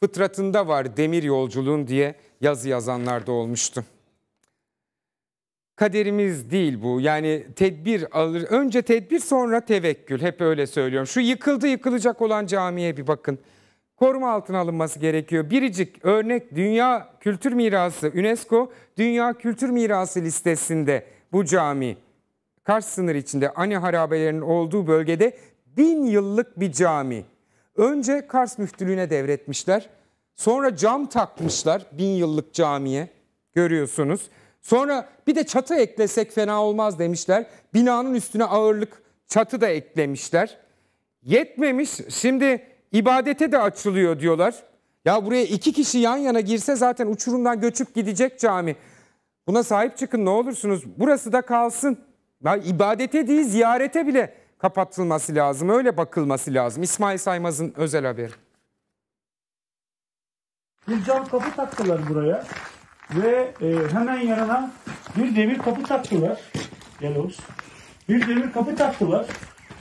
fıtratında var demir yolculuğun diye yazı yazanlar da olmuştu. Kaderimiz değil bu. Yani tedbir alır. Önce tedbir sonra tevekkül. Hep öyle söylüyorum. Şu yıkıldı yıkılacak olan camiye bir bakın. Koruma altına alınması gerekiyor. Biricik örnek Dünya Kültür Mirası UNESCO Dünya Kültür Mirası listesinde bu cami. Kars sınır içinde Ani harabelerinin olduğu bölgede bin yıllık bir cami. Önce Kars müftülüğüne devretmişler. Sonra cam takmışlar bin yıllık camiye görüyorsunuz. Sonra bir de çatı eklesek fena olmaz demişler. Binanın üstüne ağırlık çatı da eklemişler. Yetmemiş şimdi ibadete de açılıyor diyorlar. Ya buraya iki kişi yan yana girse zaten uçurumdan göçüp gidecek cami. Buna sahip çıkın ne olursunuz. Burası da kalsın. Ya ibadete değil ziyarete bile kapatılması lazım. Öyle bakılması lazım. İsmail Saymaz'ın özel haberi. Bir cam kapı taktılar buraya ve e, hemen yanına bir demir kapı taktılar. Gel Oğuz. Bir demir kapı taktılar.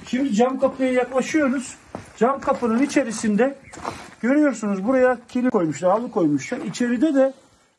Şimdi cam kapıya yaklaşıyoruz. Cam kapının içerisinde görüyorsunuz buraya kilit koymuşlar, halı koymuşlar. İçeride de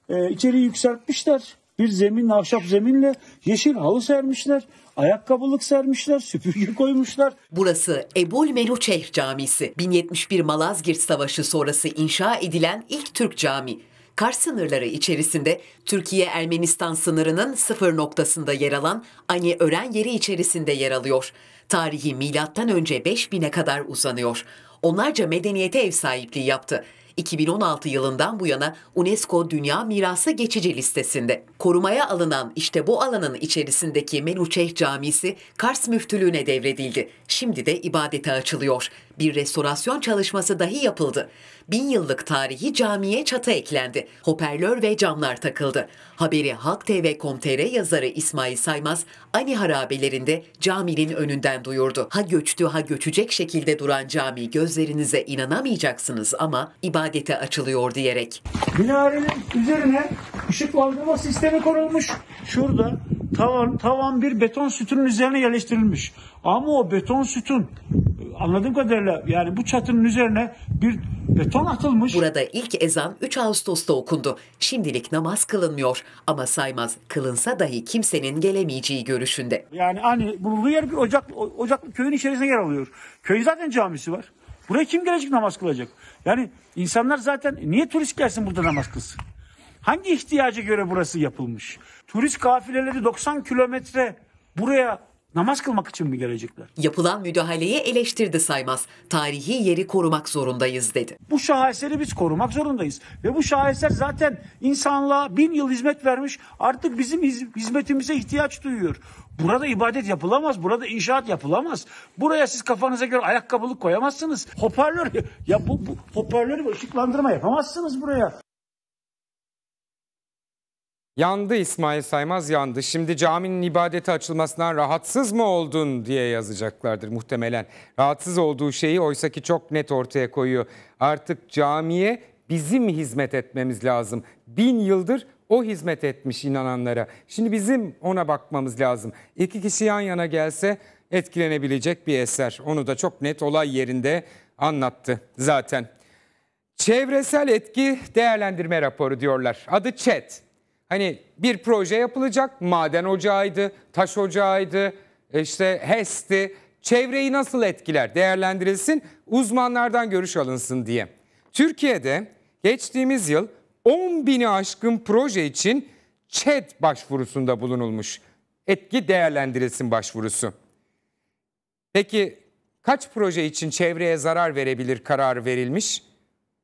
e, içeriği yükseltmişler. Bir zemin, ahşap zeminle yeşil halı sermişler. Ayakkabılık sermişler, süpürge koymuşlar. Burası Ebul Meluçeh Camisi. 1071 Malazgirt Savaşı sonrası inşa edilen ilk Türk cami. Kars sınırları içerisinde Türkiye-Ermenistan sınırının sıfır noktasında yer alan Ani Ören yeri içerisinde yer alıyor. Tarihi milattan önce 5000'e kadar uzanıyor. Onlarca medeniyete ev sahipliği yaptı. 2016 yılından bu yana UNESCO Dünya Mirası geçici listesinde. Korumaya alınan işte bu alanın içerisindeki Meluçeh Camisi Kars Müftülüğü'ne devredildi. Şimdi de ibadete açılıyor. Bir restorasyon çalışması dahi yapıldı. Bin yıllık tarihi camiye çatı eklendi. Hoparlör ve camlar takıldı. Haberi Halk TV.com.tr yazarı İsmail Saymaz, Ani harabelerinde caminin önünden duyurdu. Ha göçtü ha göçecek şekilde duran cami gözlerinize inanamayacaksınız ama ibadete açılıyor diyerek. Minarenin üzerine ışıklandırma sistemi konulmuş. Şurada tavan, tavan bir beton sütunun üzerine yerleştirilmiş. Ama o beton sütun anladığım kadarıyla yani bu çatının üzerine bir beton atılmış. Burada ilk ezan 3 Ağustos'ta okundu. Şimdilik namaz kılınmıyor ama saymaz kılınsa dahi kimsenin gelemeyeceği görüşünde. Yani hani bulunduğu yer bir ocak, ocaklı köyün içerisinde yer alıyor. Köyün zaten camisi var. Buraya kim gelecek namaz kılacak? Yani insanlar zaten niye turist gelsin burada namaz kılsın? Hangi ihtiyaca göre burası yapılmış? Turist kafileleri 90 kilometre buraya namaz kılmak için mi gelecekler? Yapılan müdahaleyi eleştirdi Saymaz. Tarihi yeri korumak zorundayız dedi. Bu şaheseri biz korumak zorundayız. Ve bu şaheser zaten insanlığa bin yıl hizmet vermiş. Artık bizim hizmetimize ihtiyaç duyuyor. Burada ibadet yapılamaz. Burada inşaat yapılamaz. Buraya siz kafanıza göre ayakkabılık koyamazsınız. Hoparlör ya bu, bu hoparlör ve ışıklandırma yapamazsınız buraya. Yandı İsmail Saymaz yandı. Şimdi caminin ibadete açılmasından rahatsız mı oldun diye yazacaklardır muhtemelen. Rahatsız olduğu şeyi oysaki çok net ortaya koyuyor. Artık camiye bizim hizmet etmemiz lazım. Bin yıldır o hizmet etmiş inananlara. Şimdi bizim ona bakmamız lazım. İki kişi yan yana gelse etkilenebilecek bir eser. Onu da çok net olay yerinde anlattı zaten. Çevresel etki değerlendirme raporu diyorlar. Adı ÇED. Hani bir proje yapılacak, maden ocağıydı, taş ocağıydı, işte HES'ti. Çevreyi nasıl etkiler değerlendirilsin, uzmanlardan görüş alınsın diye. Türkiye'de geçtiğimiz yıl 10 bini aşkın proje için ÇED başvurusunda bulunulmuş. Etki değerlendirilsin başvurusu. Peki kaç proje için çevreye zarar verebilir karar verilmiş?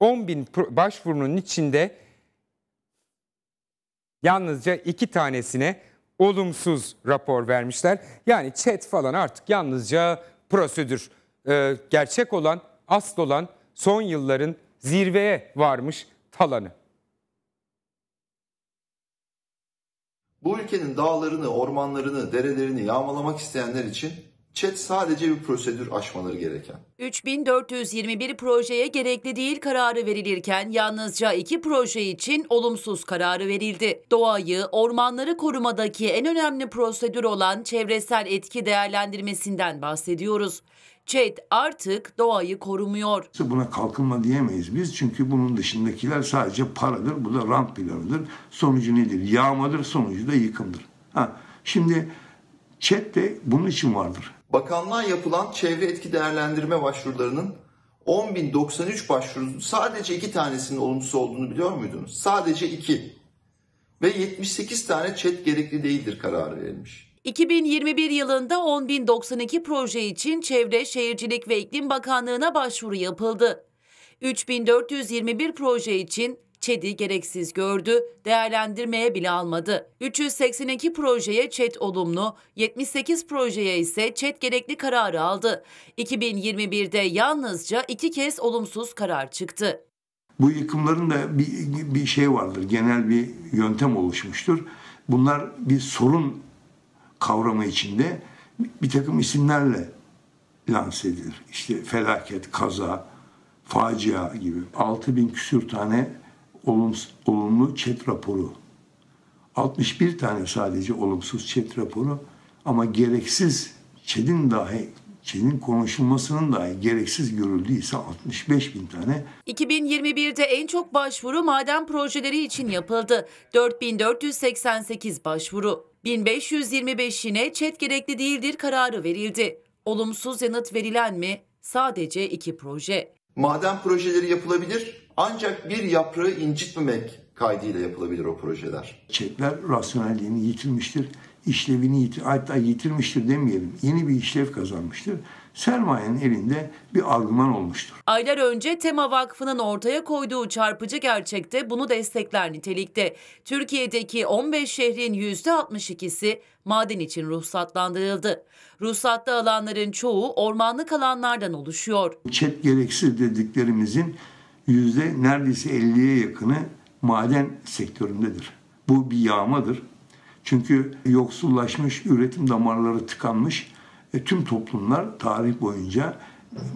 10 bin başvurunun içinde Yalnızca iki tanesine olumsuz rapor vermişler. Yani chat falan artık yalnızca prosedür. Ee, gerçek olan, asıl olan son yılların zirveye varmış talanı. Bu ülkenin dağlarını, ormanlarını, derelerini yağmalamak isteyenler için Chat sadece bir prosedür aşmaları gereken. 3421 projeye gerekli değil kararı verilirken yalnızca iki proje için olumsuz kararı verildi. Doğayı, ormanları korumadaki en önemli prosedür olan çevresel etki değerlendirmesinden bahsediyoruz. ÇED artık doğayı korumuyor. Buna kalkınma diyemeyiz biz çünkü bunun dışındakiler sadece paradır, bu da rant planıdır. Sonucu nedir? Yağmadır, sonucu da yıkımdır. Ha, şimdi chat de bunun için vardır. Bakanlığa yapılan çevre etki değerlendirme başvurularının 10.093 başvurusu sadece iki tanesinin olumsuz olduğunu biliyor muydunuz? Sadece iki. Ve 78 tane chat gerekli değildir kararı verilmiş. 2021 yılında 10.092 proje için Çevre, Şehircilik ve İklim Bakanlığı'na başvuru yapıldı. 3421 proje için ÇED'i gereksiz gördü, değerlendirmeye bile almadı. 382 projeye ÇED olumlu, 78 projeye ise ÇED gerekli kararı aldı. 2021'de yalnızca iki kez olumsuz karar çıktı. Bu yıkımların da bir, bir şey vardır, genel bir yöntem oluşmuştur. Bunlar bir sorun kavramı içinde bir takım isimlerle lanse edilir. İşte felaket, kaza, facia gibi. 6000 küsür tane olumsuz, olumlu chat raporu. 61 tane sadece olumsuz chat raporu ama gereksiz chat'in dahi chat'in konuşulmasının dahi gereksiz görüldüyse 65 bin tane 2021'de en çok başvuru maden projeleri için yapıldı. 4488 başvuru. 1525'ine çet gerekli değildir kararı verildi. Olumsuz yanıt verilen mi? Sadece iki proje. Maden projeleri yapılabilir ancak bir yaprağı incitmemek kaydıyla yapılabilir o projeler. chatler rasyonelliğini yitirmiştir. işlevini yitir, hatta yitirmiştir demeyelim. Yeni bir işlev kazanmıştır. Sermayenin elinde bir argüman olmuştur. Aylar önce Tema Vakfı'nın ortaya koyduğu çarpıcı gerçekte bunu destekler nitelikte. Türkiye'deki 15 şehrin %62'si maden için ruhsatlandırıldı. Ruhsatlı alanların çoğu ormanlık alanlardan oluşuyor. Chat gereksiz dediklerimizin yüzde neredeyse 50'ye yakını maden sektöründedir. Bu bir yağmadır. Çünkü yoksullaşmış, üretim damarları tıkanmış e, tüm toplumlar tarih boyunca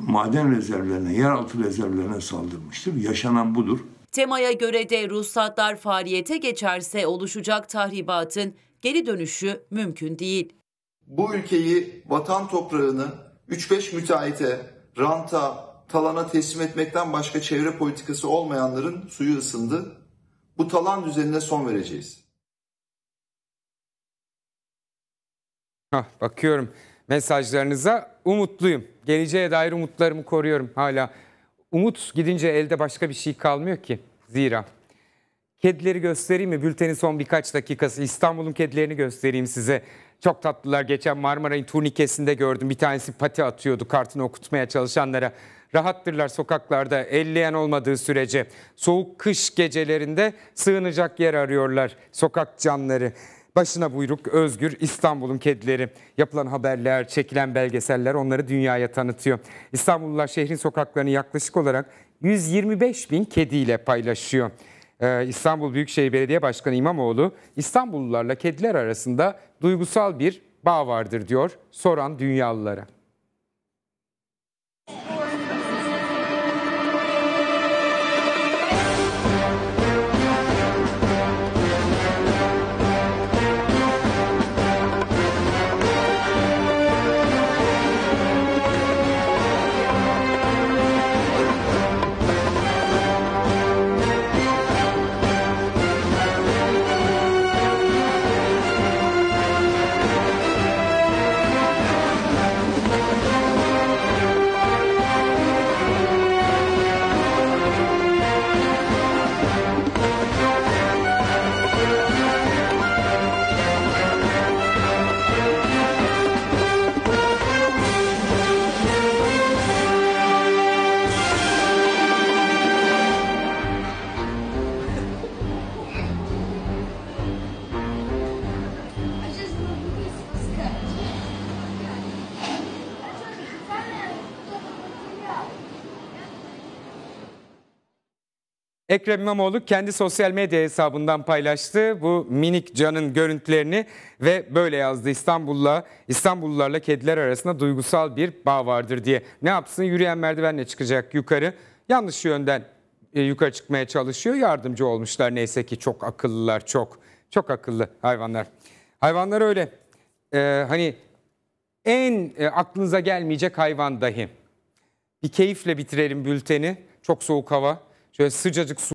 maden rezervlerine, yeraltı rezervlerine saldırmıştır. Yaşanan budur. Temaya göre de ruhsatlar faaliyete geçerse oluşacak tahribatın geri dönüşü mümkün değil. Bu ülkeyi, vatan toprağını 3-5 müteahhite, ranta, talana teslim etmekten başka çevre politikası olmayanların suyu ısındı. Bu talan düzenine son vereceğiz. Hah, bakıyorum mesajlarınıza umutluyum. Geleceğe dair umutlarımı koruyorum hala. Umut gidince elde başka bir şey kalmıyor ki. Zira. Kedileri göstereyim mi? Bültenin son birkaç dakikası. İstanbul'un kedilerini göstereyim size. Çok tatlılar. Geçen Marmaray'ın turnikesinde gördüm. Bir tanesi pati atıyordu kartını okutmaya çalışanlara. Rahattırlar sokaklarda elleyen olmadığı sürece. Soğuk kış gecelerinde sığınacak yer arıyorlar sokak canları. Başına buyruk, özgür İstanbul'un kedileri. Yapılan haberler, çekilen belgeseller onları dünyaya tanıtıyor. İstanbullular şehrin sokaklarını yaklaşık olarak 125 bin kediyle paylaşıyor. Ee, İstanbul Büyükşehir Belediye Başkanı İmamoğlu, İstanbullularla kediler arasında duygusal bir bağ vardır diyor soran dünyalılara. Ekrem İmamoğlu kendi sosyal medya hesabından paylaştı bu minik canın görüntülerini ve böyle yazdı İstanbul'la İstanbullularla kediler arasında duygusal bir bağ vardır diye. Ne yapsın yürüyen merdivenle çıkacak yukarı yanlış yönden e, yukarı çıkmaya çalışıyor yardımcı olmuşlar neyse ki çok akıllılar çok çok akıllı hayvanlar. Hayvanlar öyle ee, hani en e, aklınıza gelmeyecek hayvan dahi. Bir keyifle bitirelim bülteni. Çok soğuk hava. Şöyle sıcacık su